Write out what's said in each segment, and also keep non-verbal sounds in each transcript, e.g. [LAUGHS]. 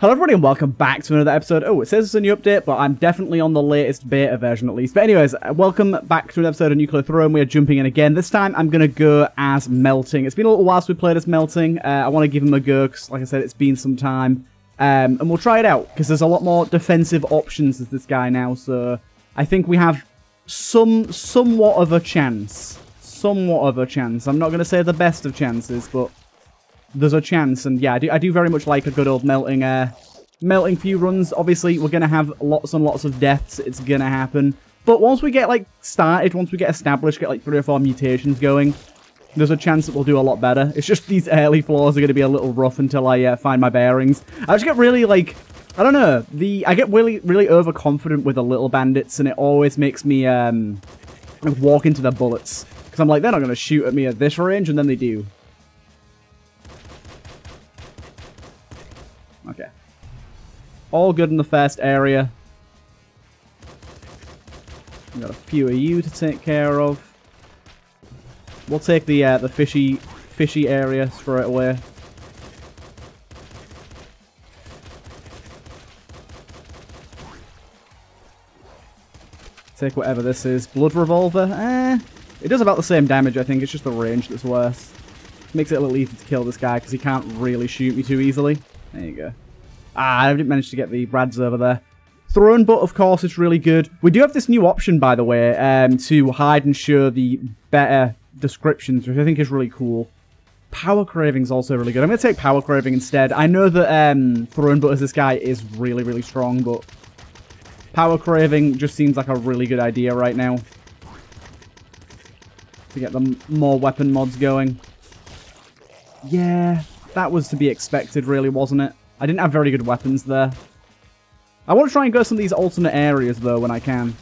Hello everybody and welcome back to another episode. Oh, it says it's a new update, but I'm definitely on the latest beta version at least. But anyways, uh, welcome back to an episode of Nuclear Throne. We are jumping in again. This time I'm going to go as Melting. It's been a little while since we played as Melting. Uh, I want to give him a go because, like I said, it's been some time. Um, and we'll try it out because there's a lot more defensive options as this guy now. So I think we have some somewhat of a chance. Somewhat of a chance. I'm not going to say the best of chances, but there's a chance. And yeah, I do, I do very much like a good old melting uh, melting few runs. Obviously, we're going to have lots and lots of deaths. It's going to happen. But once we get like started, once we get established, get like three or four mutations going, there's a chance that we'll do a lot better. It's just these early floors are going to be a little rough until I uh, find my bearings. I just get really like, I don't know, the I get really, really overconfident with the little bandits and it always makes me um, walk into the bullets. Because I'm like, they're not going to shoot at me at this range, and then they do. Okay. All good in the first area. We've got a few of you to take care of. We'll take the uh, the fishy fishy area straight away. Take whatever this is. Blood Revolver? Eh. It does about the same damage, I think. It's just the range that's worse. Makes it a little easier to kill this guy because he can't really shoot me too easily. There you go. Ah, I didn't manage to get the Brads over there. Throne Butt, of course, is really good. We do have this new option, by the way, um, to hide and show the better descriptions, which I think is really cool. Power Craving is also really good. I'm going to take Power Craving instead. I know that um, Throne as this guy is really, really strong, but Power Craving just seems like a really good idea right now. To get the more weapon mods going. Yeah, that was to be expected, really, wasn't it? I didn't have very good weapons there. I want to try and go some of these alternate areas, though, when I can.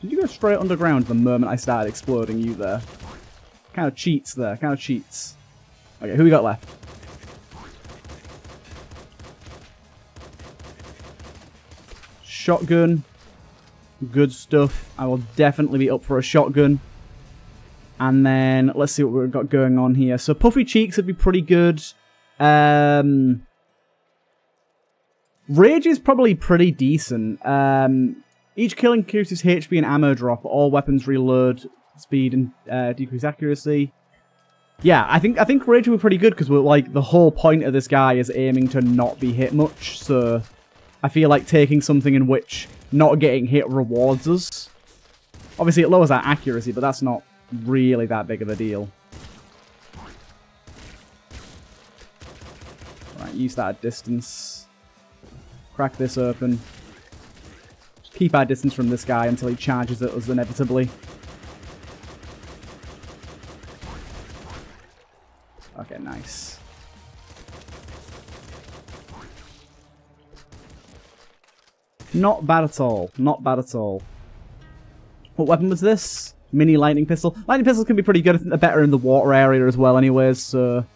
Did you go straight underground the moment I started exploding you there? Kind of cheats there. Kind of cheats. Okay, who we got left? Shotgun. Good stuff. I will definitely be up for a shotgun. And then, let's see what we've got going on here. So, Puffy Cheeks would be pretty good. Um, Rage is probably pretty decent. Um, each kill increases HP and ammo drop. All weapons reload speed and uh, decrease accuracy. Yeah, I think I think Rage will be pretty good because we're like the whole point of this guy is aiming to not be hit much. So I feel like taking something in which not getting hit rewards us. Obviously, it lowers our accuracy, but that's not really that big of a deal. Right, use that at distance. Crack this open. keep our distance from this guy until he charges at us inevitably. Okay, nice. Not bad at all. Not bad at all. What weapon was this? Mini lightning pistol. Lightning pistols can be pretty good. They're better in the water area as well anyways, so...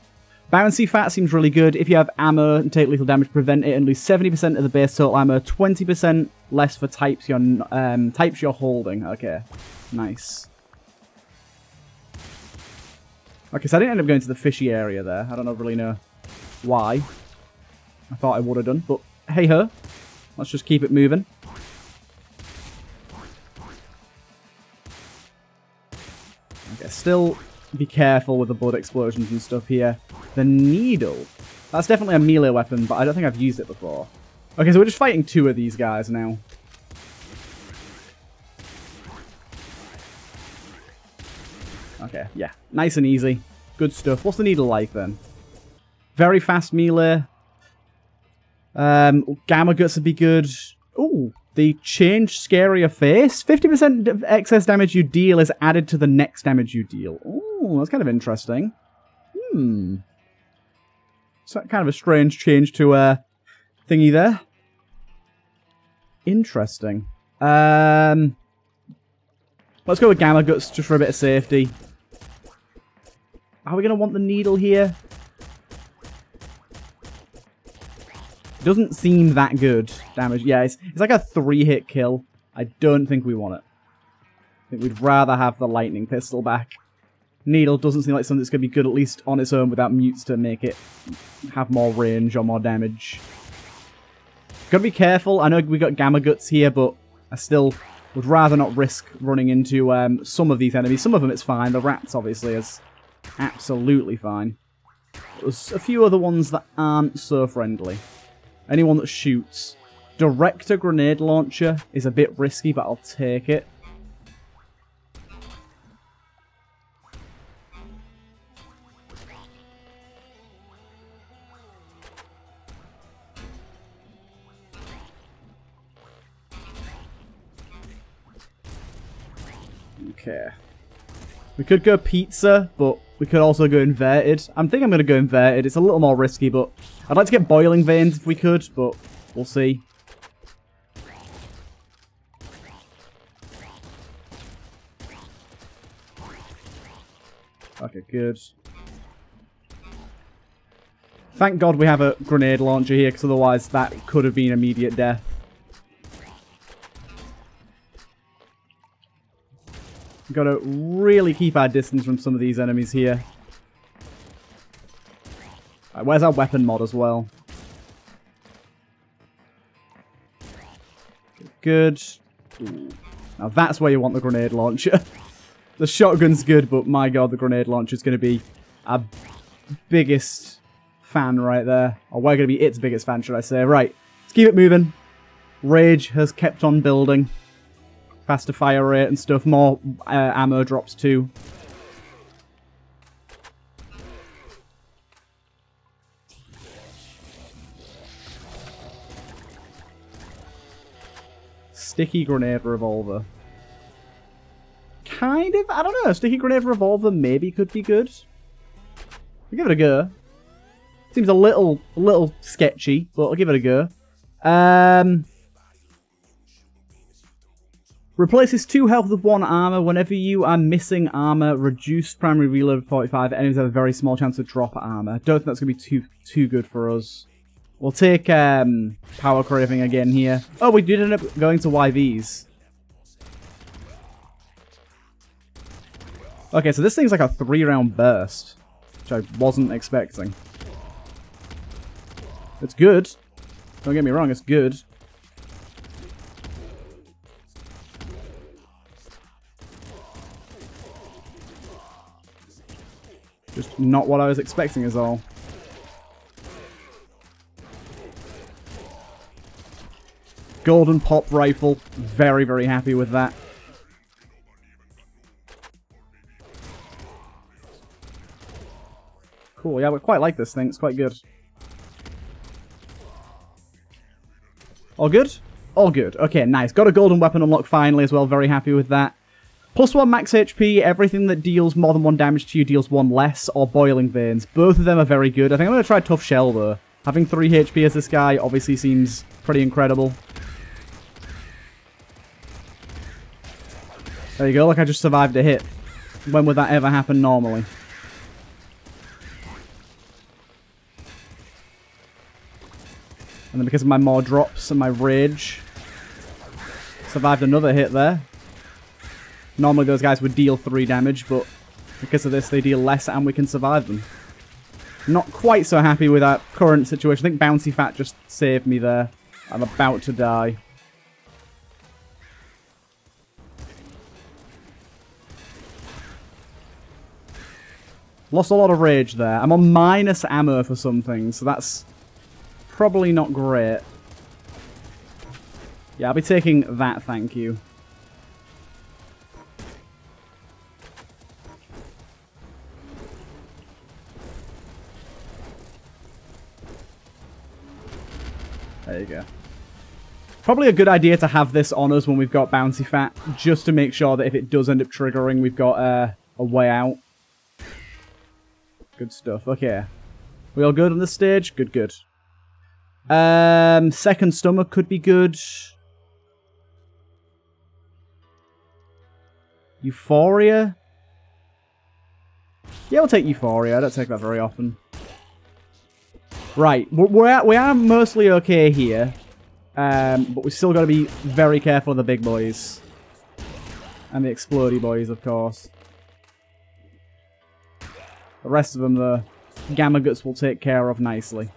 Bouncy Fat seems really good. If you have ammo and take lethal damage, prevent it and lose 70% of the base total ammo, 20% less for types you're, um, types you're holding. Okay, nice. Okay, so I didn't end up going to the fishy area there. I don't really know why. I thought I would have done, but hey ho. Let's just keep it moving. Okay, still be careful with the blood explosions and stuff here. The needle. That's definitely a melee weapon, but I don't think I've used it before. Okay, so we're just fighting two of these guys now. Okay, yeah. Nice and easy. Good stuff. What's the needle like, then? Very fast melee. Um, Gamma Guts would be good. Ooh, the change scarier face. 50% of excess damage you deal is added to the next damage you deal. Ooh, that's kind of interesting. Hmm. So kind of a strange change to a uh, thingy there. Interesting. Um, let's go with Gamma Guts just for a bit of safety. Are we going to want the needle here? Doesn't seem that good damage. Yeah, it's, it's like a three-hit kill. I don't think we want it. I think we'd rather have the lightning pistol back. Needle doesn't seem like something that's going to be good, at least on its own, without mutes to make it have more range or more damage. Gotta be careful. I know we got Gamma Guts here, but I still would rather not risk running into um, some of these enemies. Some of them it's fine. The rats, obviously, is absolutely fine. There's a few other ones that aren't so friendly. Anyone that shoots. Director grenade launcher is a bit risky, but I'll take it. Okay. We could go pizza, but we could also go inverted. I'm thinking I'm going to go inverted. It's a little more risky, but I'd like to get boiling veins if we could, but we'll see. Okay, good. Thank God we have a grenade launcher here, because otherwise that could have been immediate death. Got to really keep our distance from some of these enemies here. Right, where's our weapon mod as well? Good. Ooh. Now that's where you want the grenade launcher. [LAUGHS] the shotgun's good, but my god, the grenade launcher is going to be our biggest fan right there. Or we're going to be its biggest fan, should I say. Right, let's keep it moving. Rage has kept on building faster fire rate and stuff, more uh, ammo drops too. Sticky grenade revolver. Kind of, I don't know, sticky grenade revolver maybe could be good. I'll give it a go. Seems a little, a little sketchy, but I'll give it a go. Um, Replaces 2 health with 1 armor. Whenever you are missing armor, reduce primary reload 45. Enemies have a very small chance to drop armor. Don't think that's going to be too too good for us. We'll take um, power craving again here. Oh, we did end up going to YVs. Okay, so this thing's like a three round burst, which I wasn't expecting. It's good. Don't get me wrong, it's good. Just not what I was expecting is all. Golden pop rifle. Very, very happy with that. Cool, yeah, we quite like this thing. It's quite good. All good? All good. Okay, nice. Got a golden weapon unlock finally as well. Very happy with that. Plus one max HP, everything that deals more than one damage to you deals one less, or Boiling Veins. Both of them are very good. I think I'm going to try Tough Shell, though. Having 3 HP as this guy obviously seems pretty incredible. There you go, like I just survived a hit. When would that ever happen normally? And then because of my more drops and my rage, survived another hit there. Normally those guys would deal 3 damage, but because of this they deal less and we can survive them. Not quite so happy with our current situation. I think Bouncy Fat just saved me there. I'm about to die. Lost a lot of rage there. I'm on minus ammo for some things, so that's probably not great. Yeah, I'll be taking that, thank you. There you go. Probably a good idea to have this on us when we've got Bouncy Fat, just to make sure that if it does end up triggering, we've got uh, a way out. Good stuff. Okay. We all good on this stage? Good, good. Um, second stomach could be good. Euphoria? Yeah, we'll take Euphoria. I don't take that very often. Right, we're at, we are mostly okay here. Um, but we've still got to be very careful of the big boys. And the explodey boys, of course. The rest of them, the Gamma Guts will take care of nicely.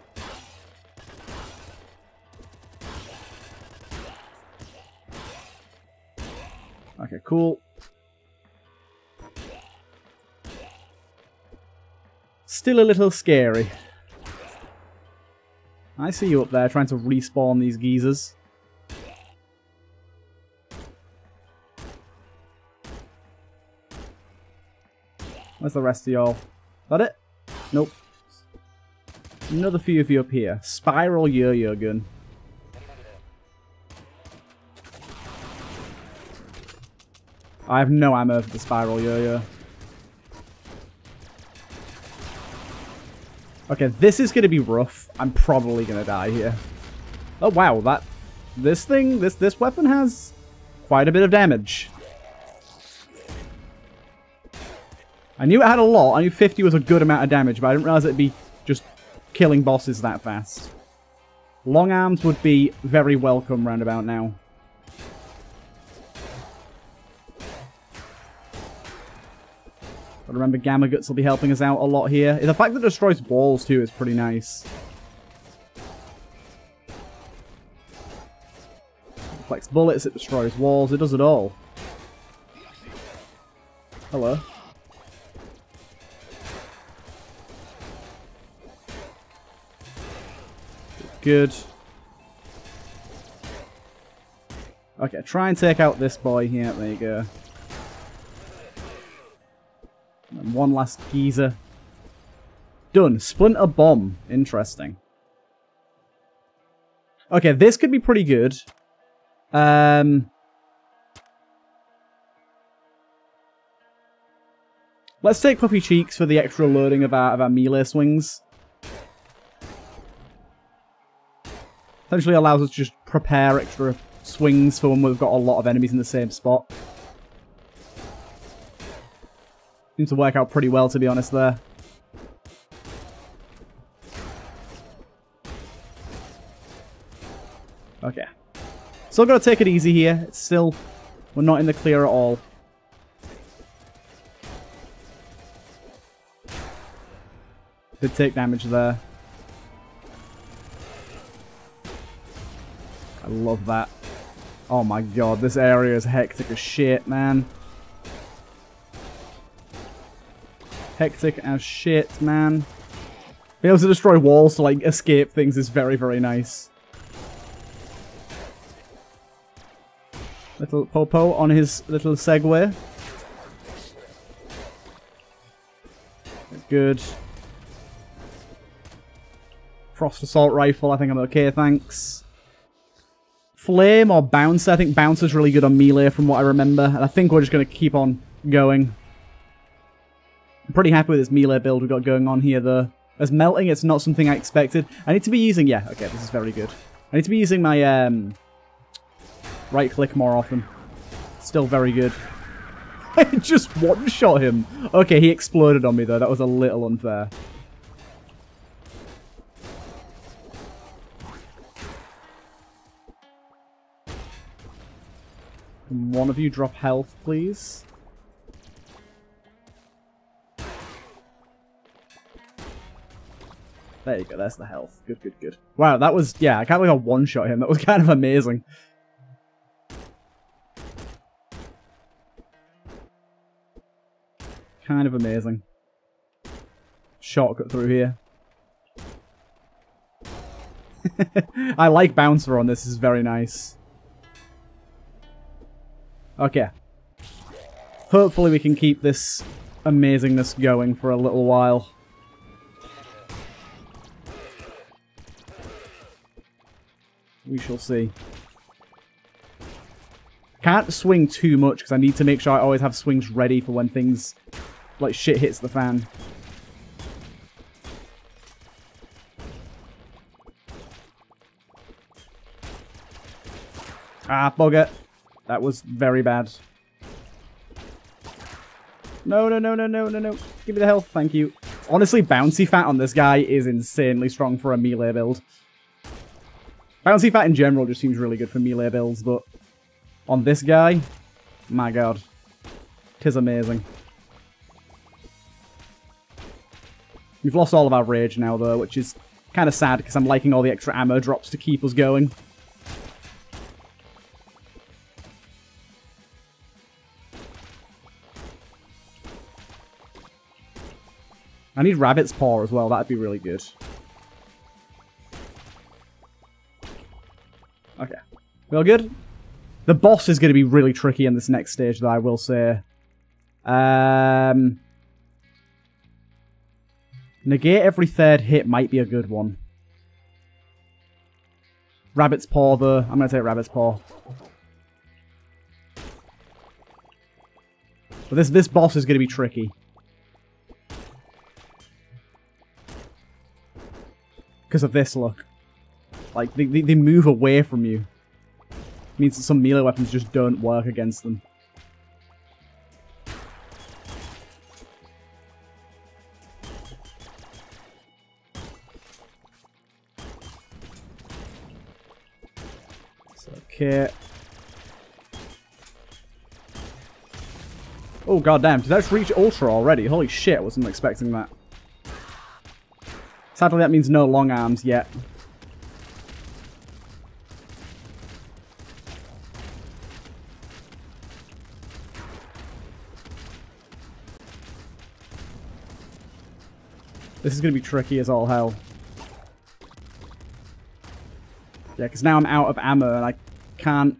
Okay, cool. Still a little scary. I see you up there trying to respawn these geezers. Where's the rest of y'all? That it? Nope. Another few of you up here. Spiral yo-yo gun. I have no ammo for the spiral yo-yo. Okay, this is going to be rough. I'm probably going to die here. Oh, wow. That... This thing, this, this weapon has quite a bit of damage. I knew it had a lot. I knew 50 was a good amount of damage, but I didn't realize it'd be just killing bosses that fast. Long arms would be very welcome round about now. Remember, Gamma Guts will be helping us out a lot here. The fact that it destroys walls, too, is pretty nice. Deflects bullets, it destroys walls, it does it all. Hello. Good. Okay, try and take out this boy here. There you go. And one last geezer. Done. Splinter bomb. Interesting. Okay, this could be pretty good. Um, let's take Puffy Cheeks for the extra loading of our, of our melee swings. Essentially allows us to just prepare extra swings for when we've got a lot of enemies in the same spot. Seems to work out pretty well, to be honest, there. Okay. Still gotta take it easy here. It's still... We're not in the clear at all. Did take damage there. I love that. Oh my god, this area is hectic as shit, man. Hectic as shit, man. Being able to destroy walls to, like, escape things is very, very nice. Little Popo on his little Segway. Good. Frost Assault Rifle, I think I'm okay, thanks. Flame or Bounce, I think Bounce is really good on melee from what I remember. And I think we're just going to keep on going. I'm pretty happy with this melee build we've got going on here, though. As melting, it's not something I expected. I need to be using... Yeah, okay, this is very good. I need to be using my um, right-click more often. Still very good. [LAUGHS] I just one-shot him. Okay, he exploded on me, though. That was a little unfair. Can one of you drop health, please? There you go, that's the health. Good, good, good. Wow, that was, yeah, I can't believe I one-shot him. That was [LAUGHS] kind of amazing. Kind of amazing. Shortcut through here. [LAUGHS] I like Bouncer on this, this is very nice. Okay. Hopefully we can keep this amazingness going for a little while. We shall see. Can't swing too much because I need to make sure I always have swings ready for when things like shit hits the fan. Ah, bugger. That was very bad. No, no, no, no, no, no, no. Give me the health, thank you. Honestly, bouncy fat on this guy is insanely strong for a melee build. Bouncy Fat in general just seems really good for melee builds, but on this guy, my god. Tis amazing. We've lost all of our rage now, though, which is kind of sad because I'm liking all the extra ammo drops to keep us going. I need Rabbit's Paw as well. That'd be really good. Okay. We all good? The boss is going to be really tricky in this next stage, though, I will say. Um, negate every third hit might be a good one. Rabbit's Paw, though. I'm going to take Rabbit's Paw. But this, this boss is going to be tricky. Because of this look. Like, they, they, they move away from you. It means that some melee weapons just don't work against them. okay. Oh goddamn, did that just reach Ultra already? Holy shit, wasn't expecting that. Sadly, that means no long arms yet. This is going to be tricky as all hell. Yeah, because now I'm out of ammo and I can't...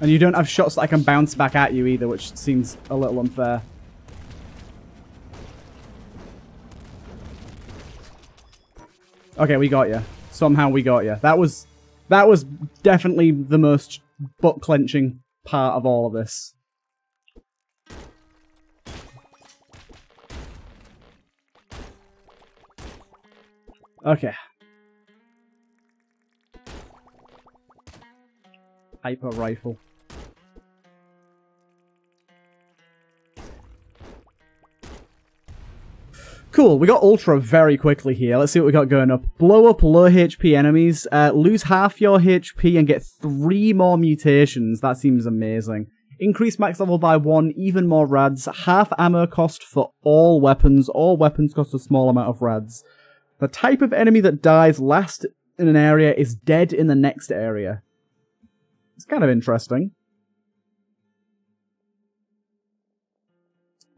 And you don't have shots that I can bounce back at you either, which seems a little unfair. Okay, we got you. Somehow we got you. That was that was definitely the most butt clenching part of all of this. Okay. Hyper rifle. Cool, we got Ultra very quickly here. Let's see what we got going up. Blow up low HP enemies, uh, lose half your HP and get three more mutations. That seems amazing. Increase max level by one, even more rads. Half ammo cost for all weapons. All weapons cost a small amount of rads. The type of enemy that dies last in an area is dead in the next area. It's kind of interesting.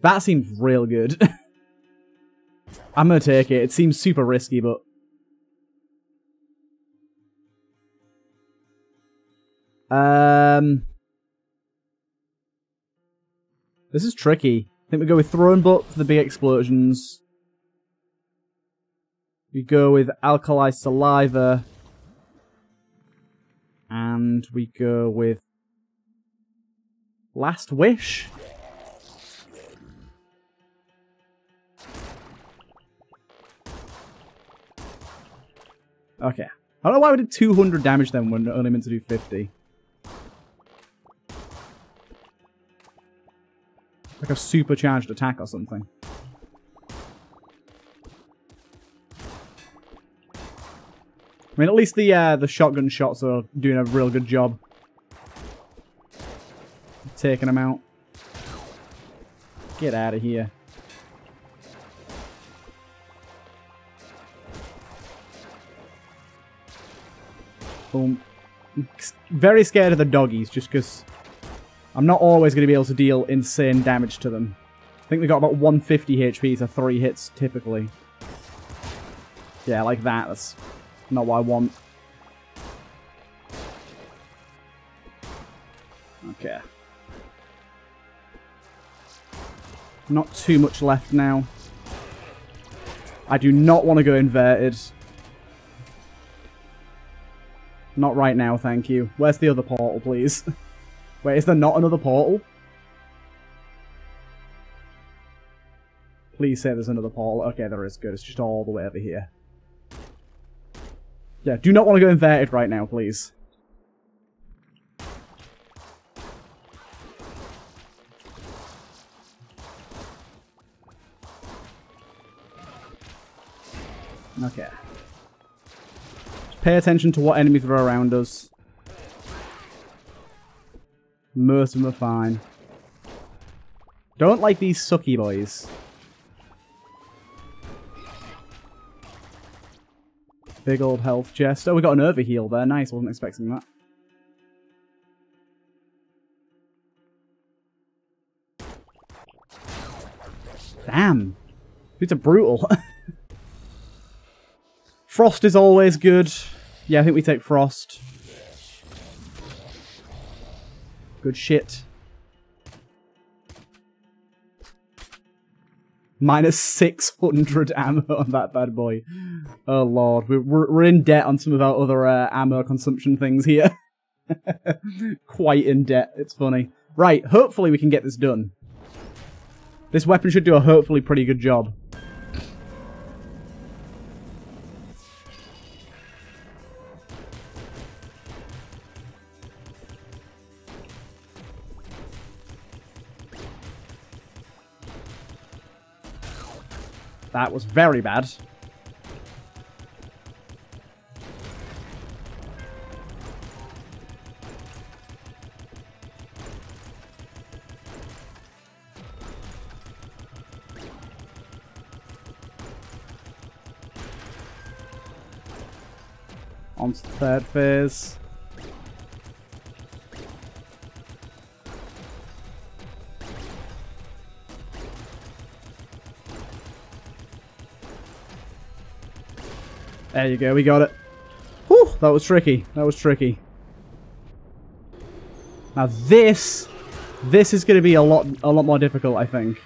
That seems real good. [LAUGHS] I'm gonna take it. It seems super risky, but... Um... This is tricky. I think we go with Throne Butt for the big explosions. We go with Alkali Saliva. And we go with Last Wish. Okay. I don't know why we did 200 damage then when we're only meant to do 50. Like a supercharged attack or something. I mean, at least the uh, the shotgun shots are doing a real good job. Taking them out. Get out of here. Boom. Very scared of the doggies, just because I'm not always going to be able to deal insane damage to them. I think they got about 150 HP to three hits, typically. Yeah, like that. That's not what I want. Okay. Not too much left now. I do not want to go inverted. Not right now, thank you. Where's the other portal, please? [LAUGHS] Wait, is there not another portal? Please say there's another portal. Okay, there is. Good. It's just all the way over here. Yeah, do not want to go inverted right now, please. Okay. Pay attention to what enemies are around us. Most of them are fine. Don't like these sucky boys. Big old health chest. Oh, we got an overheal there. Nice, wasn't expecting that. Damn. These a brutal. [LAUGHS] Frost is always good. Yeah, I think we take Frost. Good shit. Minus 600 ammo [LAUGHS] on that bad boy. Oh lord, we're, we're in debt on some of our other uh, ammo consumption things here. [LAUGHS] Quite in debt, it's funny. Right, hopefully we can get this done. This weapon should do a hopefully pretty good job. That was very bad. On to the third phase. There you go, we got it. Whew, that was tricky. That was tricky. Now this, this is going to be a lot, a lot more difficult, I think.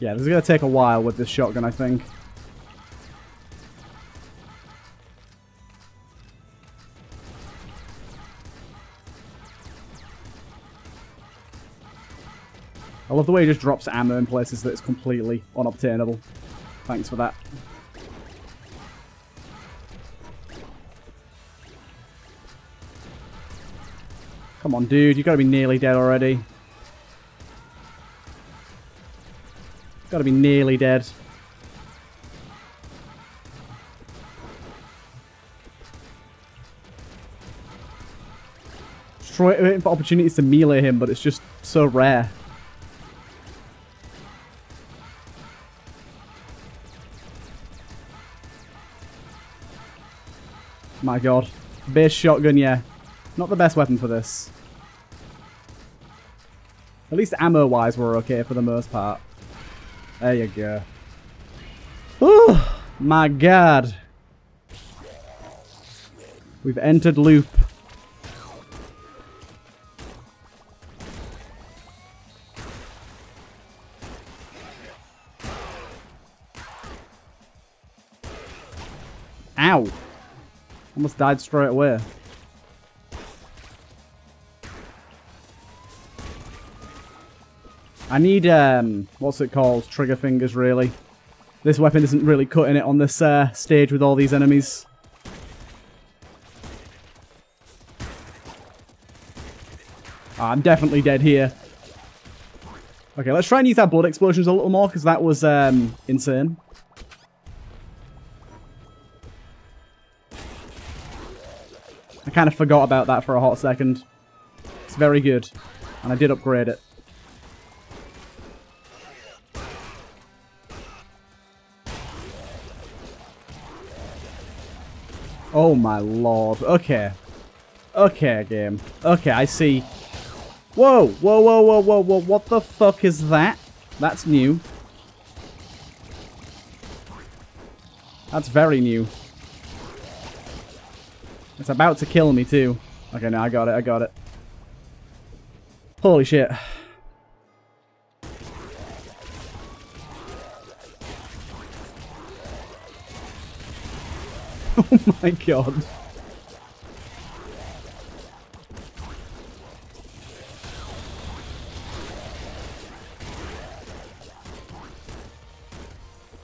Yeah, this is going to take a while with this shotgun, I think. The way he just drops ammo in places that is completely unobtainable. Thanks for that. Come on, dude. You've got to be nearly dead already. got to be nearly dead. Trying for uh, opportunities to melee him, but it's just so rare. My god. Base shotgun, yeah. Not the best weapon for this. At least ammo-wise we're okay for the most part. There you go. Oh, my god. We've entered loop. Ow. Almost died straight away. I need, um, what's it called? Trigger fingers, really. This weapon isn't really cutting it on this uh, stage with all these enemies. Oh, I'm definitely dead here. Okay, let's try and use our blood explosions a little more, because that was um, insane. Kind of forgot about that for a hot second. It's very good. And I did upgrade it. Oh my lord. Okay. Okay, game. Okay, I see. Whoa! Whoa, whoa, whoa, whoa, whoa. What the fuck is that? That's new. That's very new. It's about to kill me too. Okay, now I got it, I got it. Holy shit. [LAUGHS] oh my god.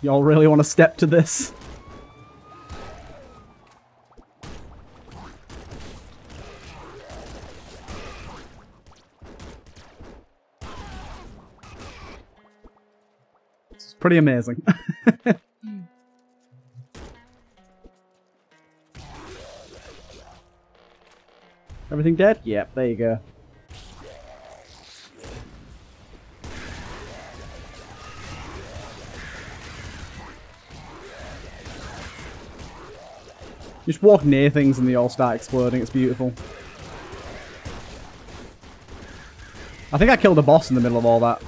Y'all really want to step to this? Pretty amazing. [LAUGHS] Everything dead? Yep, there you go. Just walk near things and they all start exploding. It's beautiful. I think I killed a boss in the middle of all that.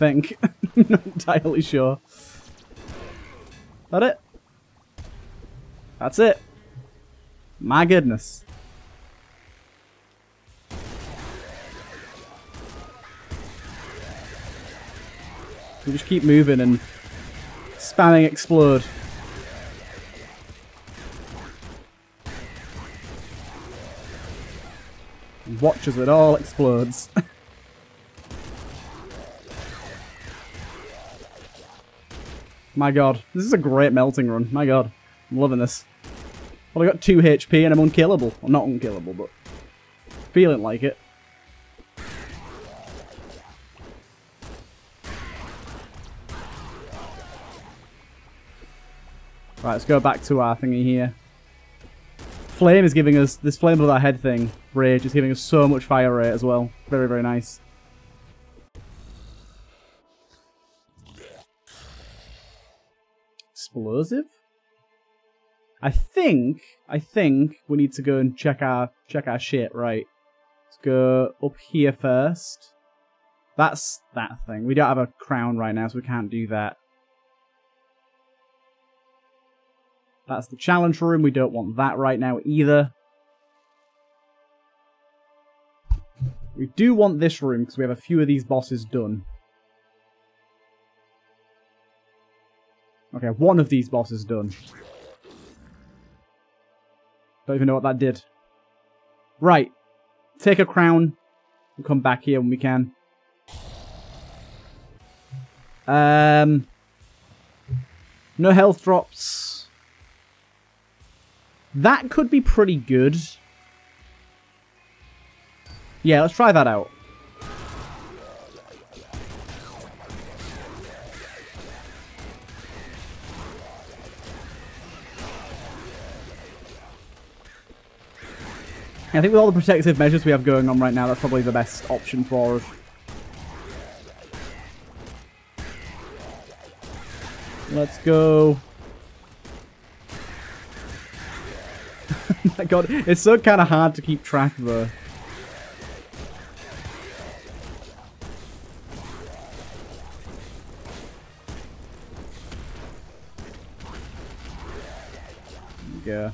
Think. [LAUGHS] Not entirely sure. That it? That's it. My goodness. We just keep moving and spamming explode. Watch as it all explodes. [LAUGHS] My god. This is a great melting run. My god. I'm loving this. Well, I got 2 HP and I'm unkillable. Well, not unkillable, but feeling like it. Right, let's go back to our thingy here. Flame is giving us, this flame with our head thing, Rage, is giving us so much fire rate as well. Very, very nice. Explosive? I think, I think we need to go and check our, check our shit, right. Let's go up here first. That's that thing. We don't have a crown right now, so we can't do that. That's the challenge room. We don't want that right now either. We do want this room because we have a few of these bosses done. Okay, one of these bosses done. Don't even know what that did. Right. Take a crown. We'll come back here when we can. Um, no health drops. That could be pretty good. Yeah, let's try that out. I think with all the protective measures we have going on right now, that's probably the best option for us. Let's go. [LAUGHS] my god, it's so kind of hard to keep track of though. Yeah.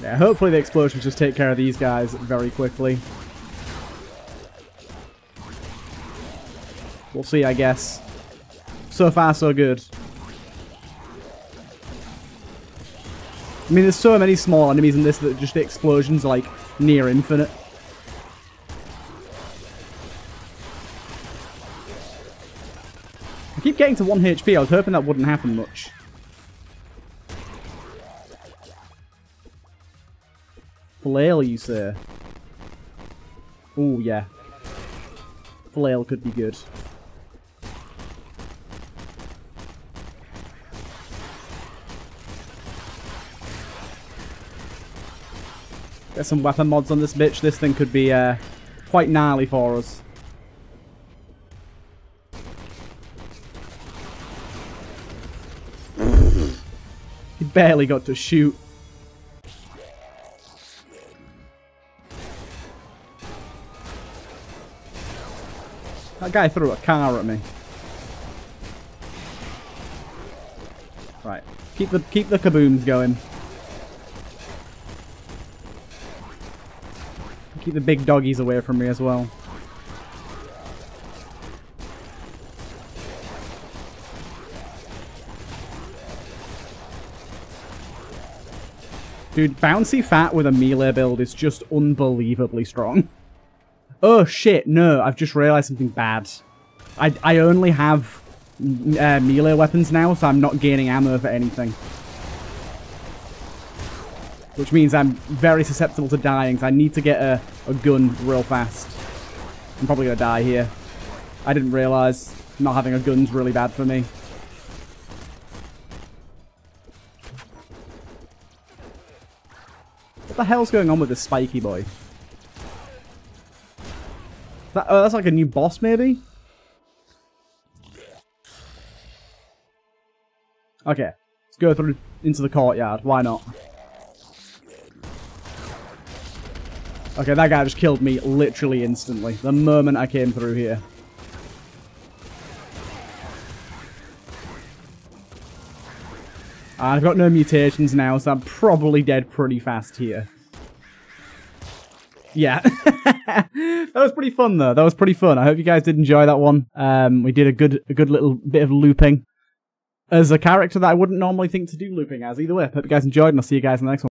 Yeah, hopefully the explosions just take care of these guys very quickly. We'll see, I guess. So far, so good. I mean, there's so many small enemies in this that just the explosions are, like, near infinite. I keep getting to 1 HP. I was hoping that wouldn't happen much. Flail, you say? Oh, yeah. Flail could be good. Get some weapon mods on this bitch. This thing could be uh, quite gnarly for us. he barely got to shoot. That guy threw a car at me. Right. Keep the keep the kabooms going. Keep the big doggies away from me as well. Dude, Bouncy Fat with a melee build is just unbelievably strong. [LAUGHS] Oh shit, no, I've just realized something bad. I, I only have uh, melee weapons now, so I'm not gaining ammo for anything. Which means I'm very susceptible to dying, so I need to get a, a gun real fast. I'm probably going to die here. I didn't realise not having a gun's really bad for me. What the hell's going on with this spiky boy? That, oh, that's like a new boss, maybe? Okay, let's go through into the courtyard. Why not? Okay, that guy just killed me literally instantly. The moment I came through here. I've got no mutations now, so I'm probably dead pretty fast here. Yeah. [LAUGHS] that was pretty fun, though. That was pretty fun. I hope you guys did enjoy that one. Um, we did a good, a good little bit of looping as a character that I wouldn't normally think to do looping as. Either way, I hope you guys enjoyed, and I'll see you guys in the next one.